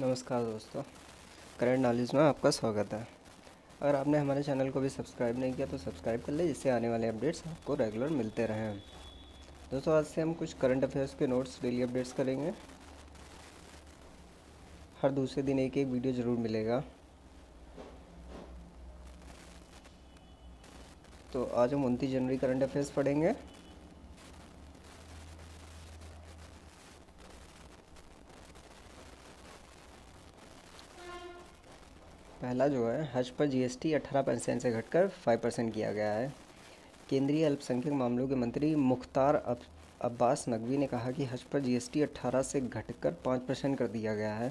नमस्कार दोस्तों, current knowledge में आपका स्वागत है। अगर आपने हमारे चैनल को भी सब्सक्राइब नहीं किया तो सब्सक्राइब कर ले, जिससे आने वाले अपडेट्स आपको रेगुलर मिलते रहें। दोस्तों, आज से हम कुछ करंट अफेयर्स के नोट्स, डेली अपडेट्स करेंगे। हर दूसरे दिन एक एक वीडियो ज़रूर मिलेगा। तो आज हम उनतीस जनवरी करंट अफेयर्स पढ़ेंगे। पहला जो है हज पर जीएसटी 18 परसेंट से घटकर 5 परसेंट किया गया है। केंद्रीय अल्पसंख्यक मामलों के मंत्री मुख्तार अब, अब्बास नकवी ने कहा कि हज पर जीएसटी 18 से घटकर 5 परसेंट कर दिया गया है।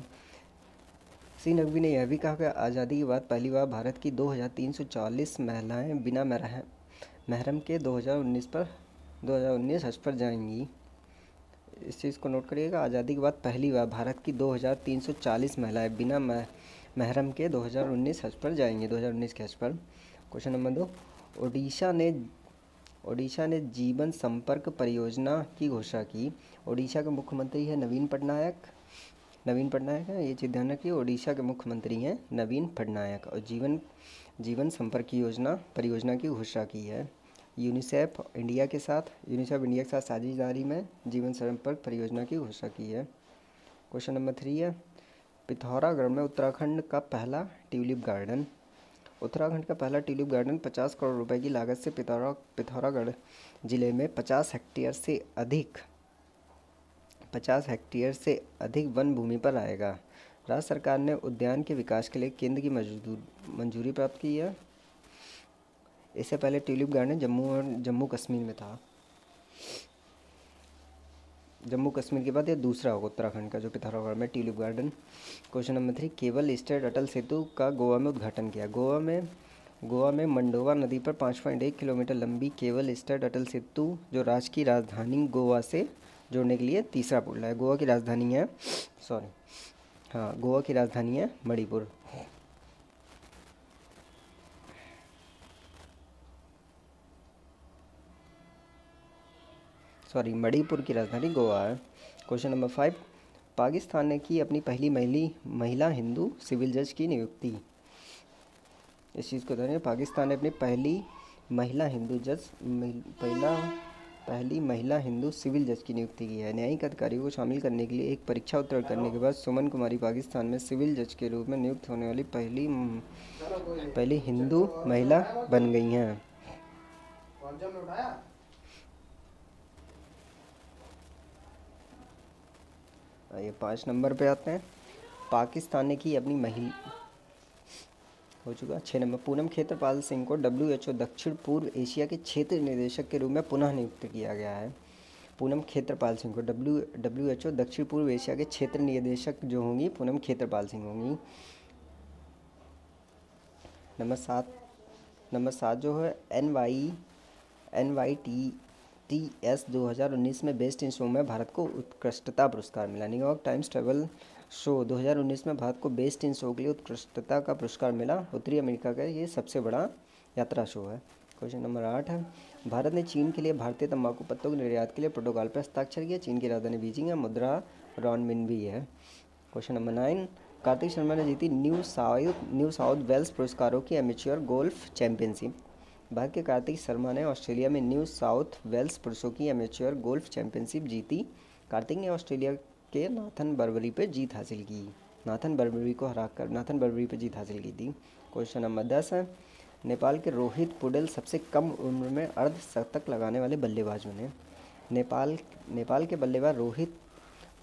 सी नकवी ने यह भी कहा कि आज़ादी के बाद पहली बार भारत की 2340 महिलाएँ बिना महरम के 2019 पर 2019 हज पर जाएँगी। इस चीज़ को नोट करिएगा आज़ादी के बाद पहली बार भारत की 2340 महिलाएँ बिना महरम के 2019 हज पर जाएँगे 2019 के हज पर। क्वेश्चन नंबर दो, ओडिशा ने ओडिशा ने जीवन संपर्क परियोजना की घोषणा की। ओडिशा के मुख्यमंत्री है नवीन पटनायक। नवीन पटनायक है, ये चीज़ ध्यान रखिए, ओडिशा के मुख्यमंत्री हैं नवीन पटनायक। और जीवन जीवन संपर्क योजना, परियोजना की घोषणा की है। यूनिसेफ इंडिया के साथ यूनिसेफ इंडिया के साथ साझेदारी में जीवन संपर्क परियोजना की घोषणा की है। क्वेश्चन नंबर थ्री है पिथौरागढ़ में उत्तराखंड का पहला ट्यूलिप गार्डन। उत्तराखंड का पहला ट्यूलिप गार्डन 50 करोड़ रुपए की लागत से पिथौरा, पिथौरागढ़ ज़िले में 50 हेक्टेयर से अधिक 50 हेक्टेयर से अधिक वन भूमि पर आएगा। राज्य सरकार ने उद्यान के विकास के लिए केंद्र की मंजूरी प्राप्त की है। इससे पहले ट्यूलिप गार्डन जम्मू और जम्मू कश्मीर में था। जम्मू कश्मीर के बाद ये दूसरा होगा उत्तराखंड का, जो पिथौरागढ़ में tulip garden. Question number three, केवल स्टेट अटल सेतु का गोवा में उद्घाटन किया। गोवा में गोवा में मंडोवा नदी पर पाँच पॉइंट एक किलोमीटर लंबी केवल स्टेट अटल सेतु, जो राज्य की राजधानी गोवा से जोड़ने के लिए तीसरा पुल है। गोवा की राजधानी है सॉरी हाँ गोवा की राजधानी है मणिपुर। सॉरी, मणिपुर की राजधानी गोवा है। क्वेश्चन नंबर फाइव, पाकिस्तान ने की अपनी पहली महिली, महिला हिंदू सिविल जज की नियुक्ति? इस चीज़ को ध्यान पाकिस्तान ने अपनी पहली महिला हिंदू जज पहला, पहली महिला हिंदू सिविल जज की नियुक्ति की है। न्यायिक अधिकारियों को शामिल करने के लिए एक परीक्षा उत्तर करने के बाद सुमन कुमारी पाकिस्तान में सिविल जज के रूप में नियुक्त होने वाली पहली पहली हिंदू महिला बन गई हैं। ये पाँच नंबर पे आते हैं। पाकिस्तान ने की अपनी महिला हो चुका छः नंबर, पूनम खेत्रपाल सिंह को डब्ल्यू एच ओ दक्षिण पूर्व एशिया के क्षेत्र निदेशक के रूप में पुनः नियुक्त किया गया है। पूनम खेत्रपाल सिंह को डब्ल्यू डब्ल्यू एच ओ दक्षिण पूर्व एशिया के क्षेत्र निदेशक जो होंगी, पूनम खेत्रपाल सिंह होंगी। नंबर सात नंबर सात जो है N Y N Y T T S दो हज़ार उन्नीस में बेस्ट इन शो में भारत को उत्कृष्टता पुरस्कार मिला। न्यूयॉर्क टाइम्स ट्रेवल शो 2019 में भारत को बेस्ट इन शो के लिए उत्कृष्टता का पुरस्कार मिला। उत्तरी अमेरिका का ये सबसे बड़ा यात्रा शो है। क्वेश्चन नंबर आठ भारत ने चीन के लिए भारतीय तंबाकू पत्तों के निर्यात के लिए प्रोटोकॉल पर हस्ताक्षर किया। चीन की राजधानी बीजिंग है, मुद्रा रॉनमिन भी है। Question number nine Kartik Sharma ने जीती new south new south wales पुरस्कारों की एमेच्योर गोल्फ चैंपियनशिप भारत के कार्तिक शर्मा ने ऑस्ट्रेलिया में न्यू साउथ वेल्स पुरुषों की एमेच्योर गोल्फ चैंपियनशिप जीती। कार्तिक ने ऑस्ट्रेलिया के नाथन बर्बरी पर जीत हासिल की। नाथन बर्बरी को हराकर नाथन बर्बरी पर जीत हासिल की थी। क्वेश्चन नंबर दस है। नेपाल के रोहित पुडेल सबसे कम उम्र में अर्ध शतक लगाने वाले बल्लेबाज बने नेपाल नेपाल के बल्लेबाज रोहित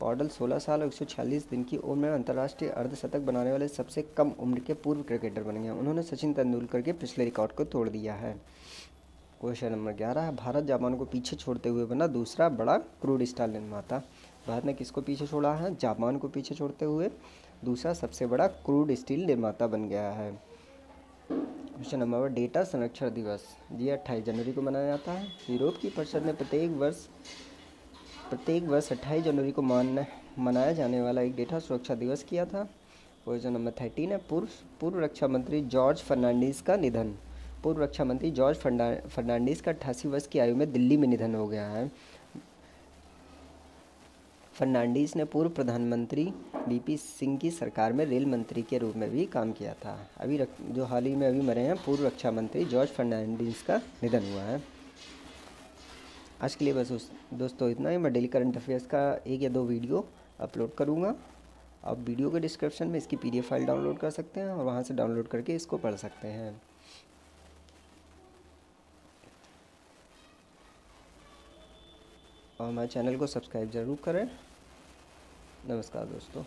पॉडल 16 साल और एक सौ छियालीस दिन की उम्र में अंतर्राष्ट्रीय अर्धशतक बनाने वाले सबसे कम उम्र के पूर्व क्रिकेटर बन गए उन्होंने सचिन तेंदुलकर के पिछले रिकॉर्ड को तोड़ दिया है क्वेश्चन नंबर ग्यारह है भारत जापान को पीछे छोड़ते हुए बना दूसरा बड़ा क्रूड स्टाइल निर्माता भारत ने किसको पीछे छोड़ा है जापान को पीछे छोड़ते हुए दूसरा सबसे बड़ा क्रूड स्टील निर्माता बन गया है क्वेश्चन नंबर डेटा संरक्षण दिवस जी अट्ठाईस जनवरी को मनाया जाता है यूरोप की परिषद ने प्रत्येक वर्ष प्रत्येक वर्ष अट्ठाईस जनवरी को मान मनाया जाने वाला एक डेटा सुरक्षा दिवस किया था। क्वेश्चन नंबर थर्टीन है पूर्व पूर्व रक्षा मंत्री जॉर्ज फर्नांडिस का निधन। पूर्व रक्षा मंत्री जॉर्ज फर्नांडिस का अट्ठासी वर्ष की आयु में दिल्ली में निधन हो गया है। फर्नांडिस ने पूर्व प्रधानमंत्री बीपी सिंह की सरकार में रेल मंत्री के रूप में भी काम किया था। अभी रक, जो हाल ही में अभी मरे हैं पूर्व रक्षा मंत्री जॉर्ज फर्नांडिस का निधन हुआ है। आज के लिए बस उस दोस्तों, इतना ही। मैं डेली करंट अफेयर्स का एक या दो वीडियो अपलोड करूँगा। आप वीडियो के डिस्क्रिप्शन में इसकी पीडीएफ फ़ाइल डाउनलोड कर सकते हैं और वहाँ से डाउनलोड करके इसको पढ़ सकते हैं। और हमारे चैनल को सब्सक्राइब ज़रूर करें। नमस्कार दोस्तों।